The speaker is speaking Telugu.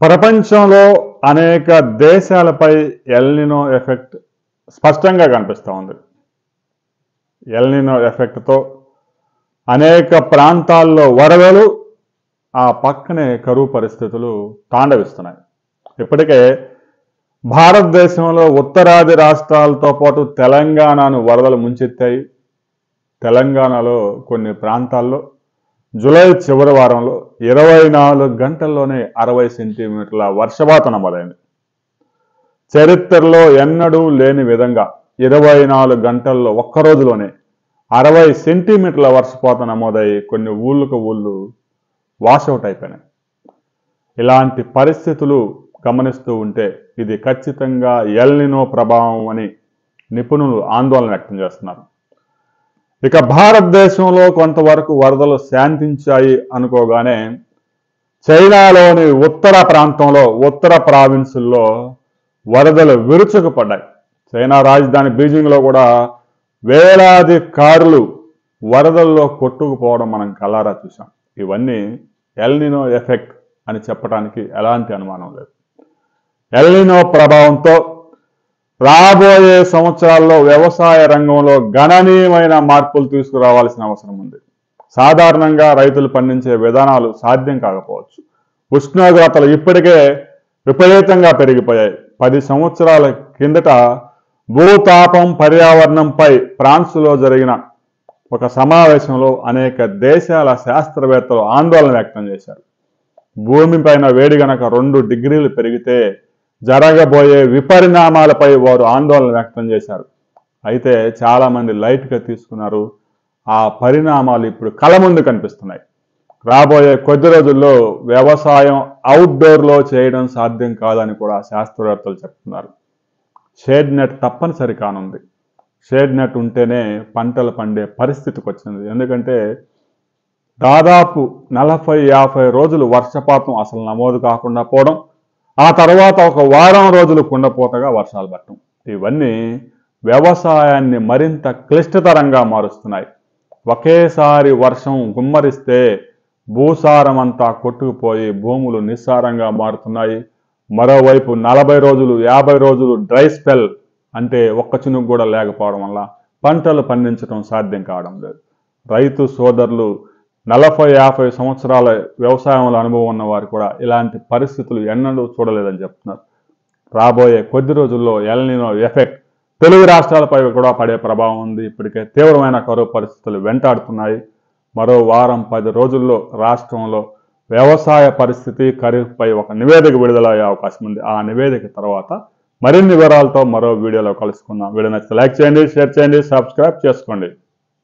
ప్రపంచంలో అనేక దేశాలపై ఎల్నినో ఎఫెక్ట్ స్పష్టంగా కనిపిస్తూ ఉంది. ఎల్నినో ఎఫెక్ట్తో అనేక ప్రాంతాల్లో వరదలు ఆ పక్కనే కరువు పరిస్థితులు తాండవిస్తున్నాయి. ఇప్పటికే భారతదేశంలో ఉత్తరాది రాష్ట్రాలతో పాటు తెలంగాణను వరదలు ముంచెత్తాయి. తెలంగాణలో కొన్ని ప్రాంతాల్లో జూలై చివరి వారంలో ఇరవై నాలుగు గంటల్లోనే అరవై సెంటీమీటర్ల వర్షపాతం నమోదైంది. చరిత్రలో ఎన్నడూ లేని విధంగా ఇరవై నాలుగు గంటల్లో ఒక్క రోజులోనే అరవై సెంటీమీటర్ల వర్షపాతం నమోదయ్యి కొన్ని ఊళ్ళకు ఊళ్ళు వాషౌట్ అయిపోయినాయి. ఇలాంటి పరిస్థితులు గమనిస్తూ ఉంటే ఇది ఖచ్చితంగా ఎల్నినో ప్రభావం అని నిపుణులు ఆందోళన వ్యక్తం చేస్తున్నారు. ఇక భారతదేశంలో కొంతవరకు వరదలు శాంతించాయి అనుకోగానే చైనాలోని ఉత్తర ప్రాంతంలో ఉత్తర ప్రావిన్సుల్లో వరదలు విరుచుకుపడ్డాయి చైనా రాజధాని బీజింగ్లో కూడా వేలాది కార్లు వరదల్లో కొట్టుకుపోవడం మనం కలరా చూసాం ఇవన్నీ ఎల్నినో ఎఫెక్ట్ అని చెప్పడానికి ఎలాంటి అనుమానం లేదు. ఎల్నినో ప్రభావంతో రాబోయే సంవత్సరాల్లో వ్యవసాయ రంగంలో గణనీయమైన మార్పులు తీసుకురావాల్సిన అవసరం ఉంది. సాధారణంగా రైతులు పండించే విధానాలు సాధ్యం కాకపోవచ్చు. ఉష్ణోగ్రతలు ఇప్పటికే విపరీతంగా పెరిగిపోయాయి. పది సంవత్సరాల కిందట భూతాపం పర్యావరణంపై ఫ్రాన్స్లో జరిగిన ఒక సమావేశంలో అనేక దేశాల శాస్త్రవేత్తలు ఆందోళన వ్యక్తం చేశారు. భూమిపైన వేడి గనక రెండు డిగ్రీలు పెరిగితే జరగబోయే విపరిణామాలపై వారు ఆందోళన వ్యక్తం చేశారు. అయితే చాలామంది లైట్గా తీసుకున్నారు. ఆ పరిణామాలు ఇప్పుడు కళ ముందు కనిపిస్తున్నాయి. రాబోయే కొద్ది రోజుల్లో వ్యవసాయం అవుట్డోర్లో చేయడం సాధ్యం కాదని కూడా శాస్త్రవేత్తలు చెప్తున్నారు. షేడ్ నెట్ తప్పనిసరి కానుంది. షేడ్ నెట్ ఉంటేనే పంటలు పండే పరిస్థితికి వచ్చింది. ఎందుకంటే దాదాపు నలభై యాభై రోజులు వర్షపాతం అసలు నమోదు కాకుండా పోవడం ఆ తర్వాత ఒక వారం రోజులు కుండపోతగా వర్షాలు పట్టడం. ఇవన్నీ వ్యవసాయాన్ని మరింత క్లిష్టతరంగా మారుస్తున్నాయి. ఒకేసారి వర్షం గుమ్మరిస్తే భూసారం అంతా కొట్టుకుపోయి భూములు నిస్సారంగా మారుతున్నాయి. మరోవైపు నలభై రోజులు యాభై రోజులు డ్రై స్పెల్ అంటే ఒక్క చినుకు కూడా లేకపోవడం వల్ల పంటలు పండించడం సాధ్యం కావడం లేదు. రైతు సోదరులు నలభై యాభై సంవత్సరాల వ్యవసాయంలో అనుభవం ఉన్న వారు కూడా ఇలాంటి పరిస్థితులు ఎన్నడూ చూడలేదని చెప్తున్నారు. రాబోయే కొద్ది రోజుల్లో ఎల్నినో ఎఫెక్ట్ తెలుగు రాష్ట్రాలపై కూడా పడే ప్రభావం ఉంది. ఇప్పటికే తీవ్రమైన కరువు పరిస్థితులు వెంటాడుతున్నాయి. మరో వారం పది రోజుల్లో రాష్ట్రంలో వ్యవసాయ పరిస్థితి ఖరీఫ్పై ఒక నివేదిక విడుదలయ్యే అవకాశం ఉంది. ఆ నివేదిక తర్వాత మరిన్ని వివరాలతో మరో వీడియోలో కలుసుకుందాం. వీడియో నచ్చితే లైక్ చేయండి షేర్ చేయండి సబ్స్క్రైబ్ చేసుకోండి.